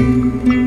Música